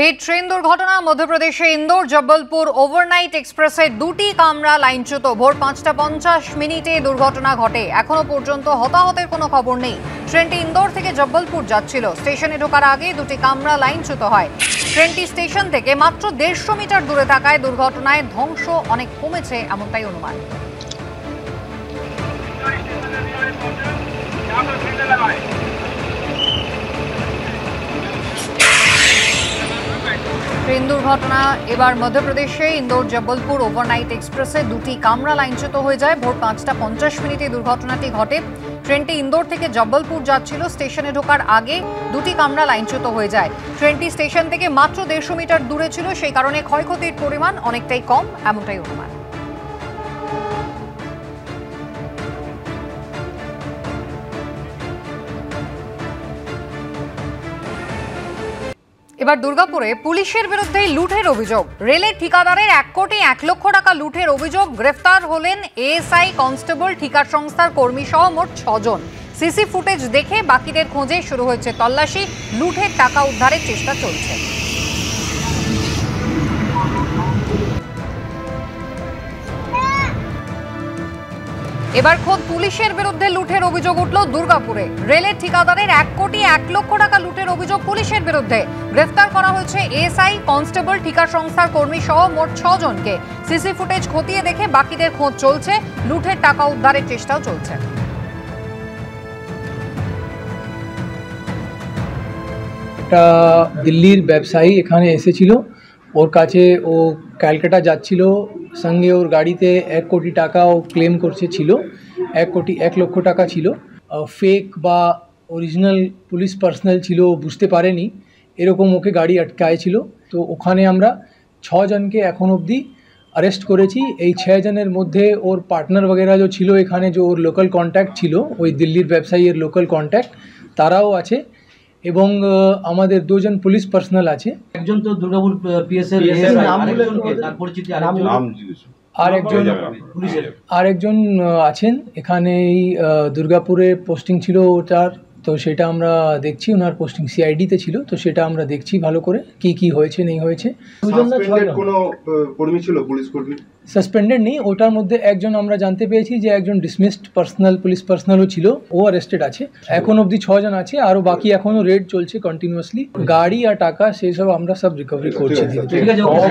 ফের ট্রেন দুর্ঘটনা, মধ্যপ্রদেশে ইন্দোর জব্বলপুর ওভারনাইট এক্সপ্রেসে দুটি কামরা লাইনচ্যুত। ভোর পাঁচটা পঞ্চাশ মিনিটে দুর্ঘটনা ঘটে। এখনও পর্যন্ত হতাহতের কোনো খবর নেই। ট্রেনটি ইন্দোর থেকে জব্বলপুর যাচ্ছিল। স্টেশনে ঢোকার আগে দুটি কামরা লাইনচ্যুত হয়। ট্রেনটি স্টেশন থেকে মাত্র দেড়শো মিটার দূরে থাকায় দুর্ঘটনায় ধ্বংস অনেক কমেছে, এমনটাই অনুমান। ট্রেন দুর্ঘটনা এবার মধ্যপ্রদেশে ইন্দোর জব্বলপুর ওভারনাইট এক্সপ্রেসে দুটি কামরা লাইনচ্যুত হয়ে যায়। ভোর পাঁচটা পঞ্চাশ মিনিটে দুর্ঘটনাটি ঘটে। ট্রেনটি ইন্দোর থেকে জব্বলপুর যাচ্ছিল। স্টেশনে ঢোকার আগে দুটি কামরা লাইনচ্যুত হয়ে যায়। ট্রেনটি স্টেশন থেকে মাত্র দেড়শো মিটার দূরে ছিল। সেই কারণে ক্ষয়ক্ষতির পরিমাণ অনেকটাই কম, এমনটাই অনুমান। এবার দুর্গাপুরে পুলিশের বিরুদ্ধে লুঠের অভিযোগ। রেলের ঠিকাদারের এক কোটি এক লক্ষ টাকা লুঠের অভিযোগ। গ্রেফতার হলেন এএসআই কনস্টেবল ঠিকার সংস্থার কর্মী সহ মোট ছজন। সিসি ফুটেজ দেখে বাকিদের খোঁজে শুরু হয়েছে তল্লাশি। লুঠের টাকা উদ্ধারের চেষ্টা চলছে। এবার খোদ পুলিশের বিরুদ্ধে লুঠের অভিযোগ উঠল দুর্গাপুরে। রেলের ঠিকাদারের এক কোটি এক লক্ষ টাকা লুটের অভিযোগ পুলিশের বিরুদ্ধে। গ্রেফতার করা হয়েছে এসআই কনস্টেবল, ঠিকা সংস্থার কর্মী সহ মোট ছজনকে। সিসি ফুটেজ খতিয়ে দেখে বাকিদের খোঁজ চলছে। লুঠের টাকা উদ্ধারের চেষ্টাও চলছে। একটা দিল্লির ব্যবসায়ী এখানে এসেছিল। ওর কাছে ও ক্যালকাটা যাচ্ছিল। সঙ্গে ওর গাড়িতে এক কোটি টাকা ও ক্লেম করছে ছিল, এক কোটি, এক লক্ষ টাকা ছিল। ফেক বা অরিজিনাল পুলিশ পার্সোনাল ছিল বুঝতে পারেনি। এরকম ওকে গাড়ি আটকায়ছিল। তো ওখানে আমরা ছজনকে এখন অবধি অ্যারেস্ট করেছি। এই ছজনের মধ্যে ওর পার্টনার বগেরা যে ছিল এখানে যে ওর লোকাল কন্ট্যাক্ট ছিল, ওই দিল্লির ব্যবসায়ীর লোকাল কন্ট্যাক্ট তারাও আছে। এবং আমাদের দুজন পুলিশ পার্সোনাল আছে। একজন তো দুর্গাপুর পিএস এর PSR নাম আরেকজন বললে কে? তার পরিচিতি আরেকজন আর একজন আর একজন আছেন। এখানে এই দুর্গাপুরে পোস্টিং ছিল ওটার। তো সেটা আমরা দেখছি ওনার পোস্টিং সিআইডিতে ছিল তো সেটা আমরা দেখছি ভালো করে কি কি হয়েছে নেই হয়েছে। সাসপেন্ডেড কোনো কর্মী ছিল পুলিশ কর্মী? সাসপেন্ডেড নেই ওটার মধ্যে একজন আমরা জানতে পেরেছি যে একজন ডিসমিসড পার্সোনাল পুলিশ পার্সোনালও ছিল ও অ্যারেস্টেড আছে। এখন অবধি ছজন আছে আরও বাকি এখনও রেড চলছে কন্টিনিউয়াসলি গাড়ি আর টাকা সেই সব আমরা সব রিকভারি করছি। ঠিক আছে ওকে